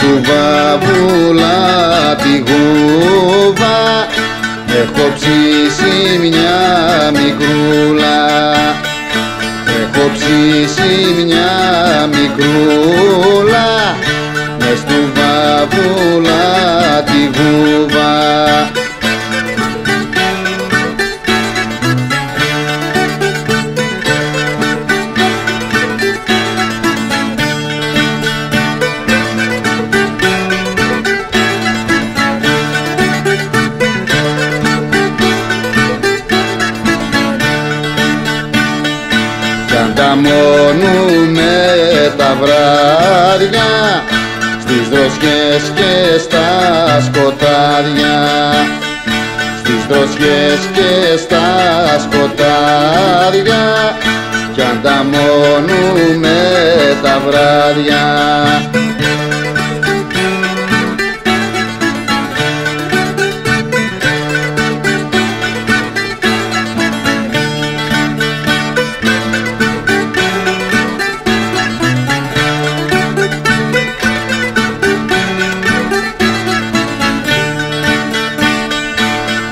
του βαβούλα τη γούβα έχω ψήσει μια μικρούλα. Έχω ψήσει μια μικρούλα μες του βαβούλα τη γούβα ανταμώνουμε τα βράδια στις δροσιές και στα σκοτάδια. Στις δροσιές και στα σκοτάδια κι ανταμώνουμε τα βράδια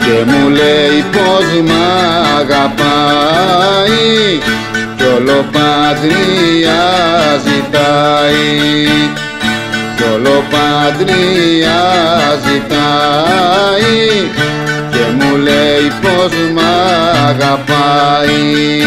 και μου λέει πως μ' αγαπάει κι όλο πατρία ζητάει. Κι όλο πατρία ζητάει. Και μου λέει πως μ' αγαπάει